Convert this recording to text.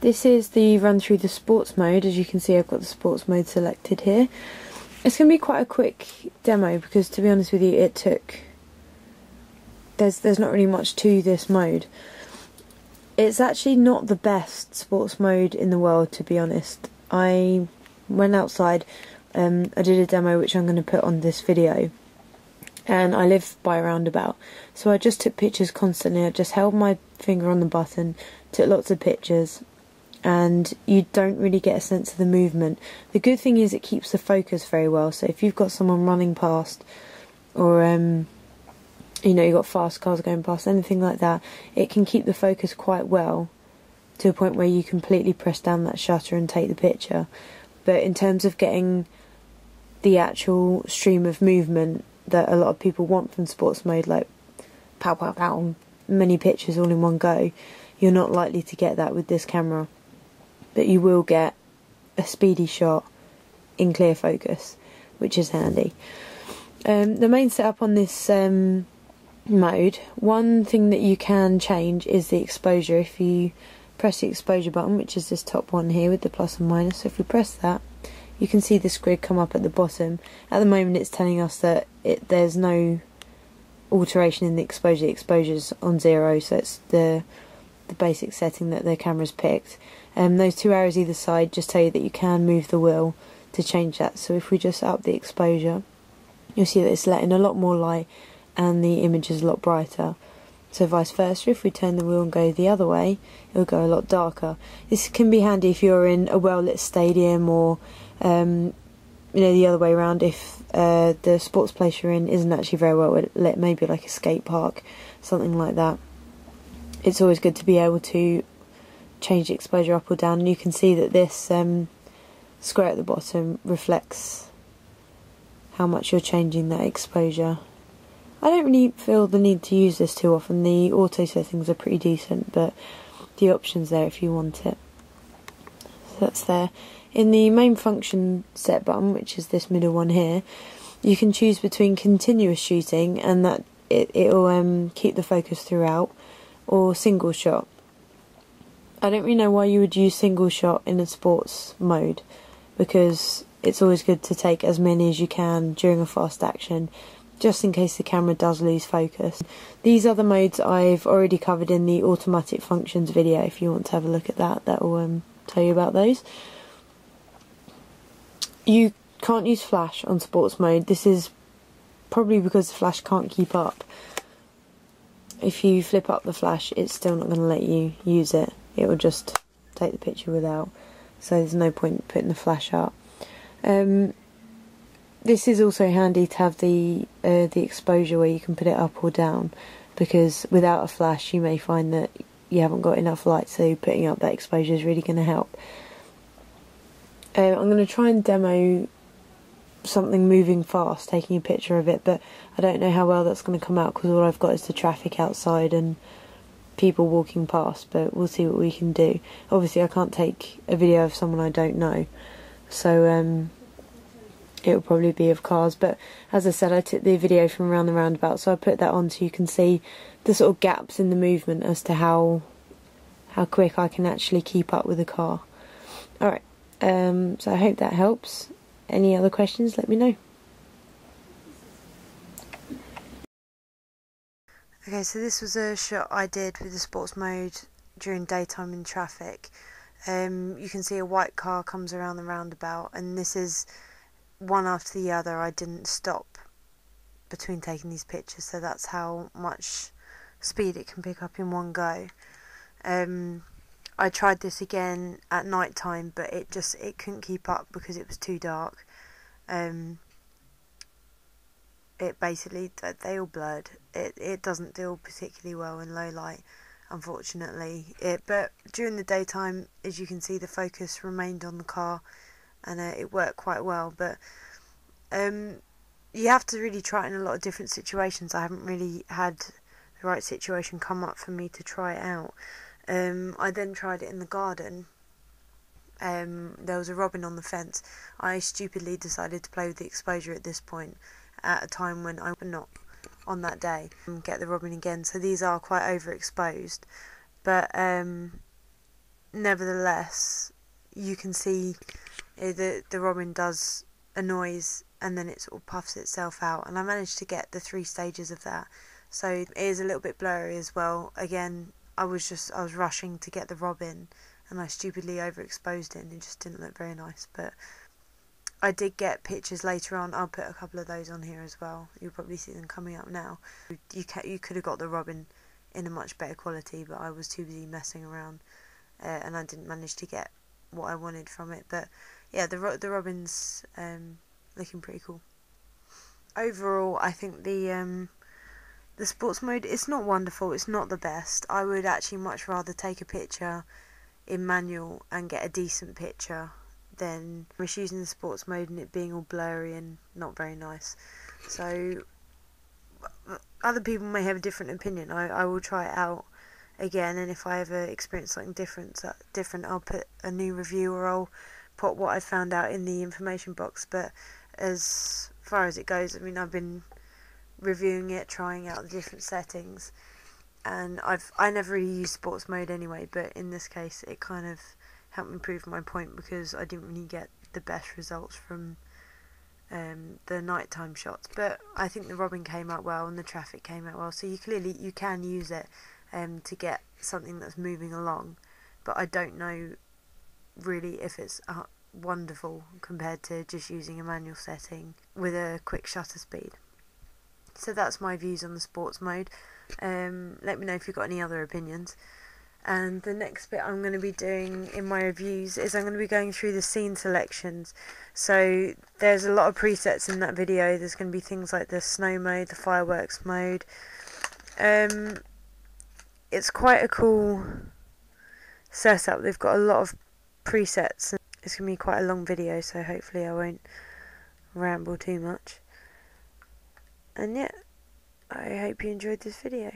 this is the run through the sports mode. As you can see, I've got the sports mode selected here. It's going to be quite a quick demo because, to be honest with you, it took. There's there's not really much to this mode. It's actually not the best sports mode in the world, to be honest. I went outside. Um, I did a demo which I'm going to put on this video, and I live by a roundabout, so I just took pictures constantly. I just held my finger on the button, took lots of pictures, and you don't really get a sense of the movement. The good thing is it keeps the focus very well. So if you've got someone running past, or um, you know you've got fast cars going past, anything like that, it can keep the focus quite well to a point where you completely press down that shutter and take the picture. But in terms of getting the actual stream of movement that a lot of people want from sports mode, like pow pow pow, many pictures all in one go, you're not likely to get that with this camera but you will get a speedy shot in clear focus, which is handy. Um, the main setup on this um, mode, one thing that you can change is the exposure. If you press the exposure button, which is this top one here with the plus and minus, so if we press that, you can see this grid come up at the bottom. At the moment, it's telling us that it, there's no alteration in the exposure. The exposure's on zero, so it's the the basic setting that the camera's picked. Um, those two arrows either side just tell you that you can move the wheel to change that. So if we just up the exposure, you'll see that it's letting a lot more light and the image is a lot brighter. So vice versa, if we turn the wheel and go the other way, it'll go a lot darker. This can be handy if you're in a well-lit stadium or, um, you know, the other way around. If uh, the sports place you're in isn't actually very well lit, maybe like a skate park, something like that. It's always good to be able to change the exposure up or down and you can see that this um, square at the bottom reflects how much you're changing that exposure. I don't really feel the need to use this too often. The auto settings are pretty decent, but the option's there if you want it. So that's there. In the main function set button, which is this middle one here, you can choose between continuous shooting and that it, it'll um, keep the focus throughout, or single shot. I don't really know why you would use single shot in a sports mode because it's always good to take as many as you can during a fast action just in case the camera does lose focus. These other modes I've already covered in the automatic functions video if you want to have a look at that that will um, tell you about those. You can't use flash on sports mode. This is probably because the flash can't keep up. If you flip up the flash it's still not going to let you use it. It will just take the picture without so there's no point putting the flash up. Um, this is also handy to have the uh, the exposure where you can put it up or down because without a flash you may find that you haven't got enough light so putting up that exposure is really going to help. Uh, I'm going to try and demo something moving fast taking a picture of it but I don't know how well that's going to come out because all I've got is the traffic outside and people walking past, but we'll see what we can do. Obviously, I can't take a video of someone I don't know, so um, it will probably be of cars. But as I said, I took the video from around the roundabout, so I put that on so you can see the sort of gaps in the movement as to how how quick I can actually keep up with a car. Alright, um, so I hope that helps. Any other questions, let me know. Okay, so this was a shot I did with the sports mode during daytime in traffic. Um, you can see a white car comes around the roundabout, and this is one after the other. I didn't stop between taking these pictures, so that's how much speed it can pick up in one go. Um, I tried this again at night time, but it just it couldn't keep up because it was too dark. Um, it basically they all blurred. It it doesn't deal particularly well in low light, unfortunately. It but during the daytime, as you can see, the focus remained on the car, and uh, it worked quite well. But um, you have to really try it in a lot of different situations. I haven't really had the right situation come up for me to try it out. Um, I then tried it in the garden. Um, there was a robin on the fence. I stupidly decided to play with the exposure at this point at a time when I would not on that day and get the robin again. So these are quite overexposed, but um, nevertheless, you can see uh, the the robin does a noise and then it sort of puffs itself out. And I managed to get the three stages of that. So it is a little bit blurry as well. Again, I was just I was rushing to get the robin and I stupidly overexposed it and it just didn't look very nice. But I did get pictures later on. I'll put a couple of those on here as well. You'll probably see them coming up now. You ca- you could have got the robin in a much better quality, but I was too busy messing around, uh, and I didn't manage to get what I wanted from it. But yeah, the the robin's um, looking pretty cool. Overall, I think the um, the sports mode it's not wonderful. It's not the best. I would actually much rather take a picture in manual and get a decent picture than just using the sports mode and it being all blurry and not very nice. So other people may have a different opinion. I, I will try it out again, and if I ever experience something different, different, I'll put a new review or I'll put what I found out in the information box. But as far as it goes, I mean, I've been reviewing it, trying out the different settings, and I've I never really used sports mode anyway. But in this case, it kind of helped me prove my point because I didn't really get the best results from um, the nighttime shots. But I think the robin came out well and the traffic came out well. So you clearly you can use it um, to get something that's moving along. But I don't know really if it's uh, wonderful compared to just using a manual setting with a quick shutter speed. So that's my views on the sports mode. Um, let me know if you've got any other opinions. And the next bit I'm going to be doing in my reviews is I'm going to be going through the scene selections. So there's a lot of presets in that video. There's going to be things like the snow mode, the fireworks mode. Um, it's quite a cool setup. They've got a lot of presets. And It's going to be quite a long video, so hopefully I won't ramble too much. And yeah, I hope you enjoyed this video.